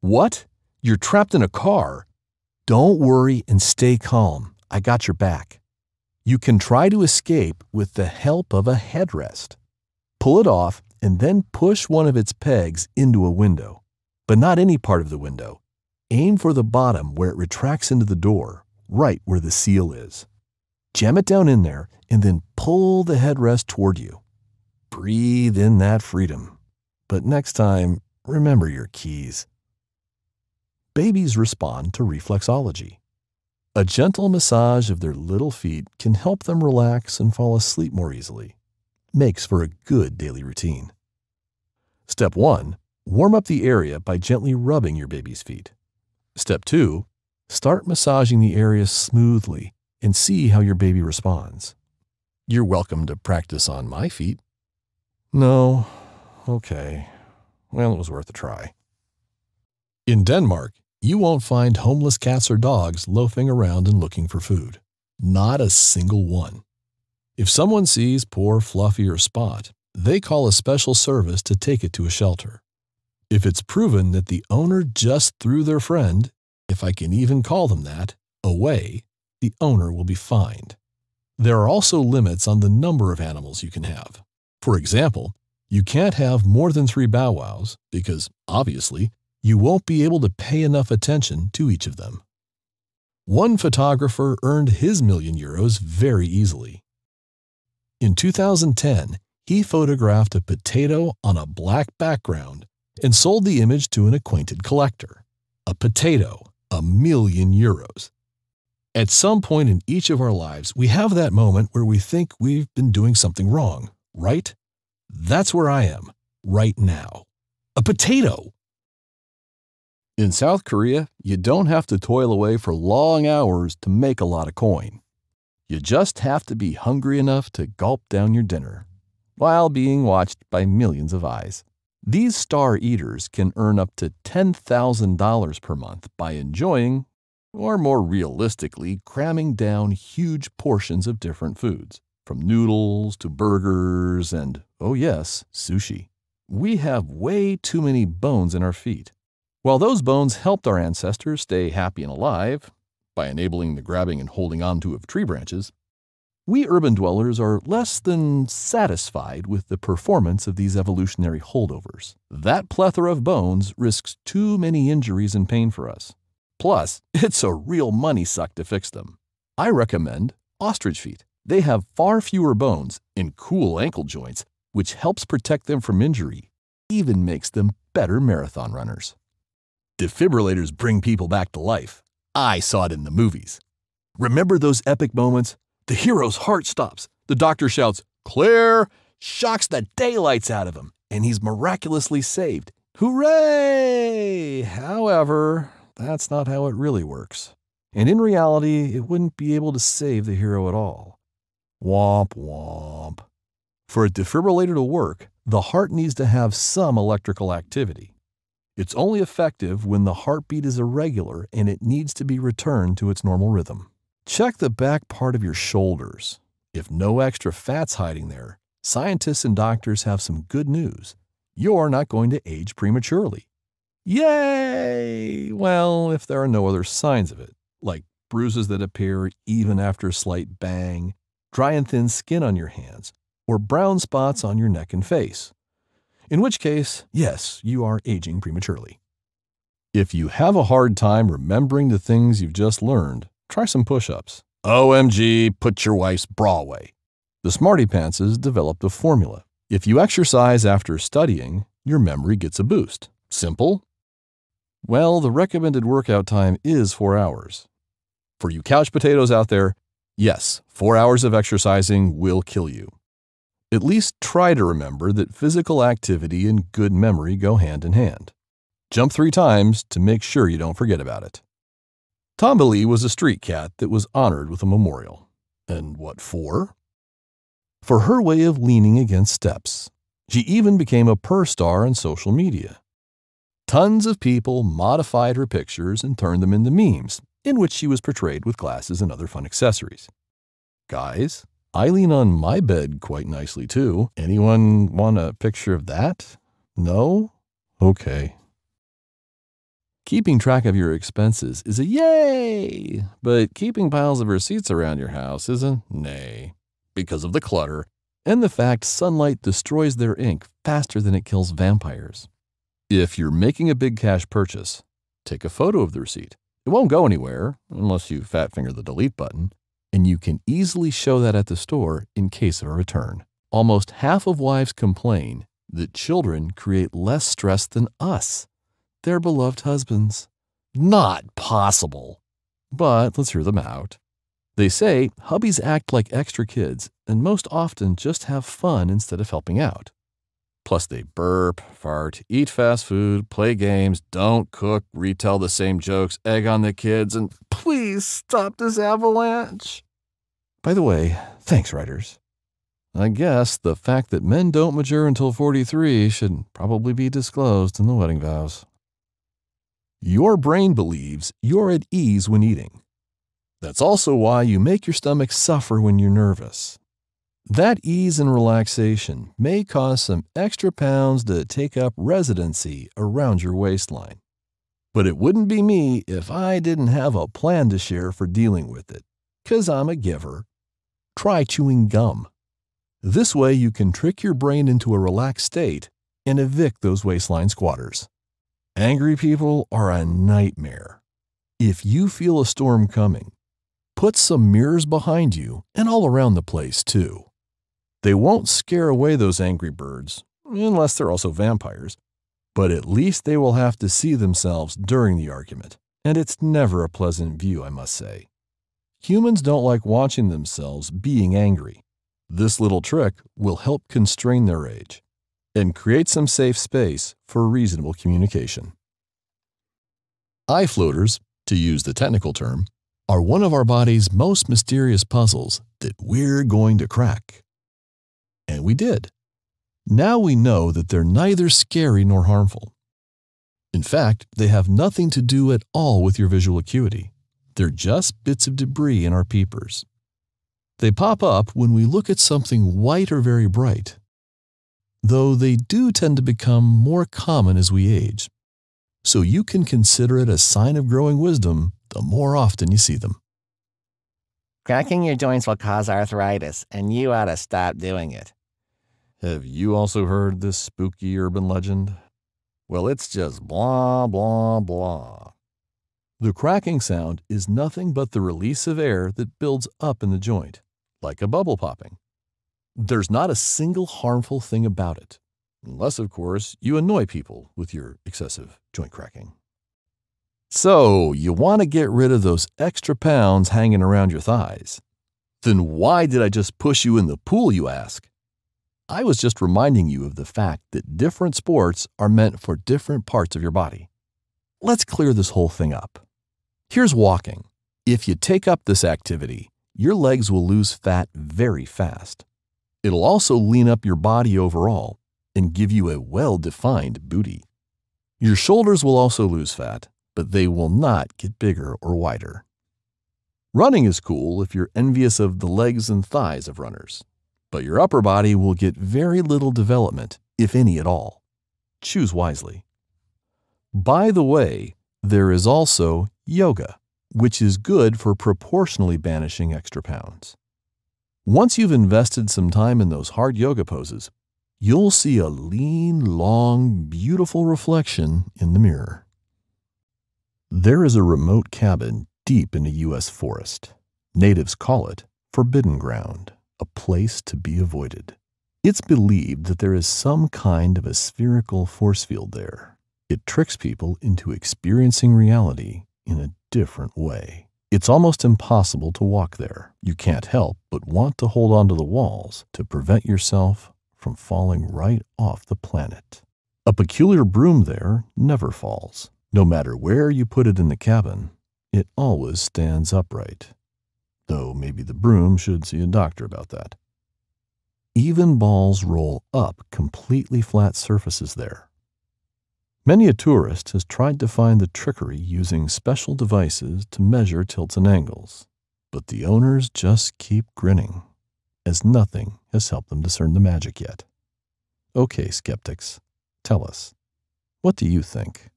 What? You're trapped in a car? Don't worry and stay calm. I got your back. You can try to escape with the help of a headrest. Pull it off and then push one of its pegs into a window, but not any part of the window. Aim for the bottom where it retracts into the door, right where the seal is. Jam it down in there and then pull the headrest toward you. Breathe in that freedom. But next time, remember your keys. Babies respond to reflexology. A gentle massage of their little feet can help them relax and fall asleep more easily. Makes for a good daily routine. Step 1. Warm up the area by gently rubbing your baby's feet. Step 2. Start massaging the area smoothly and see how your baby responds. You're welcome to practice on my feet. No, okay. Well, it was worth a try. In Denmark, you won't find homeless cats or dogs loafing around and looking for food. Not a single one. If someone sees poor Fluffy or Spot, they call a special service to take it to a shelter. If it's proven that the owner just threw their friend, if I can even call them that, away, the owner will be fined. There are also limits on the number of animals you can have. For example, you can't have more than three bow wows because, obviously, you won't be able to pay enough attention to each of them. One photographer earned his million euros very easily. In 2010, he photographed a potato on a black background and sold the image to an acquainted collector. A potato, a million euros. At some point in each of our lives, we have that moment where we think we've been doing something wrong, right? That's where I am, right now. A potato! In South Korea, you don't have to toil away for long hours to make a lot of coin. You just have to be hungry enough to gulp down your dinner, while being watched by millions of eyes. These star eaters can earn up to $10,000 per month by enjoying or more realistically, cramming down huge portions of different foods, from noodles to burgers and, oh yes, sushi. We have way too many bones in our feet. While those bones helped our ancestors stay happy and alive by enabling the grabbing and holding onto of tree branches, we urban dwellers are less than satisfied with the performance of these evolutionary holdovers. That plethora of bones risks too many injuries and pain for us. Plus, it's a real money suck to fix them. I recommend ostrich feet. They have far fewer bones and cool ankle joints, which helps protect them from injury, even makes them better marathon runners. Defibrillators bring people back to life. I saw it in the movies. Remember those epic moments? The hero's heart stops. The doctor shouts, Clear! Shocks the daylights out of him, and he's miraculously saved. Hooray! However, that's not how it really works. And in reality, it wouldn't be able to save the hero at all. Womp womp. For a defibrillator to work, the heart needs to have some electrical activity. It's only effective when the heartbeat is irregular and it needs to be returned to its normal rhythm. Check the back part of your shoulders. If no extra fat's hiding there, scientists and doctors have some good news. You're not going to age prematurely. Yay! Well, if there are no other signs of it, like bruises that appear even after a slight bang, dry and thin skin on your hands, or brown spots on your neck and face. In which case, yes, you are aging prematurely. If you have a hard time remembering the things you've just learned, try some push ups. OMG, put your wife's bra away. The Smarty Pantses developed a formula. If you exercise after studying, your memory gets a boost. Simple, well, the recommended workout time is four hours. For you couch potatoes out there, yes, four hours of exercising will kill you. At least try to remember that physical activity and good memory go hand in hand. Jump three times to make sure you don't forget about it. Tombili was a street cat that was honored with a memorial. And what for? For her way of leaning against steps. She even became a purr star on social media. Tons of people modified her pictures and turned them into memes, in which she was portrayed with glasses and other fun accessories. Guys, I lean on my bed quite nicely too. Anyone want a picture of that? No? Okay. Keeping track of your expenses is a yay, but keeping piles of receipts around your house is a nay because of the clutter and the fact sunlight destroys their ink faster than it kills vampires. If you're making a big cash purchase, take a photo of the receipt. It won't go anywhere unless you fat finger the delete button, and you can easily show that at the store in case of a return. Almost half of wives complain that children create less stress than us, their beloved husbands. Not possible. But let's hear them out. They say hubbies act like extra kids and most often just have fun instead of helping out. Plus, they burp, fart, eat fast food, play games, don't cook, retell the same jokes, egg on the kids, and please stop this avalanche. By the way, thanks, writers. I guess the fact that men don't mature until 43 should probably be disclosed in the wedding vows. Your brain believes you're at ease when eating. That's also why you make your stomach suffer when you're nervous. That ease and relaxation may cause some extra pounds to take up residency around your waistline. But it wouldn't be me if I didn't have a plan to share for dealing with it, because I'm a giver. Try chewing gum. This way you can trick your brain into a relaxed state and evict those waistline squatters. Angry people are a nightmare. If you feel a storm coming, Put some mirrors behind you and all around the place, too. They won't scare away those angry birds, unless they're also vampires, but at least they will have to see themselves during the argument, and it's never a pleasant view, I must say. Humans don't like watching themselves being angry. This little trick will help constrain their rage and create some safe space for reasonable communication. Eye floaters, to use the technical term, are one of our body's most mysterious puzzles that we're going to crack. And we did. Now we know that they're neither scary nor harmful. In fact, they have nothing to do at all with your visual acuity. They're just bits of debris in our peepers. They pop up when we look at something white or very bright, though they do tend to become more common as we age. So you can consider it a sign of growing wisdom the more often you see them. Cracking your joints will cause arthritis, and you ought to stop doing it. Have you also heard this spooky urban legend? Well, it's just blah, blah, blah. The cracking sound is nothing but the release of air that builds up in the joint, like a bubble popping. There's not a single harmful thing about it, unless, of course, you annoy people with your excessive joint cracking. So, you want to get rid of those extra pounds hanging around your thighs. Then why did I just push you in the pool, you ask? I was just reminding you of the fact that different sports are meant for different parts of your body. Let's clear this whole thing up. Here's walking. If you take up this activity, your legs will lose fat very fast. It'll also lean up your body overall and give you a well defined booty. Your shoulders will also lose fat, but they will not get bigger or wider. Running is cool if you're envious of the legs and thighs of runners, but your upper body will get very little development, if any at all. Choose wisely. By the way, there is also yoga, which is good for proportionally banishing extra pounds. Once you've invested some time in those hard yoga poses, you'll see a lean, long, beautiful reflection in the mirror. There is a remote cabin deep in a U.S. forest. Natives call it Forbidden Ground, a place to be avoided. It's believed that there is some kind of a spherical force field there. It tricks people into experiencing reality in a different way. It's almost impossible to walk there. You can't help but want to hold onto the walls to prevent yourself from falling right off the planet. A peculiar broom there never falls. No matter where you put it in the cabin, it always stands upright. Though maybe the broom should see a doctor about that. Even balls roll up completely flat surfaces there. Many a tourist has tried to find the trickery using special devices to measure tilts and angles, but the owners just keep grinning, as nothing has helped them discern the magic yet. Okay, skeptics, tell us, what do you think?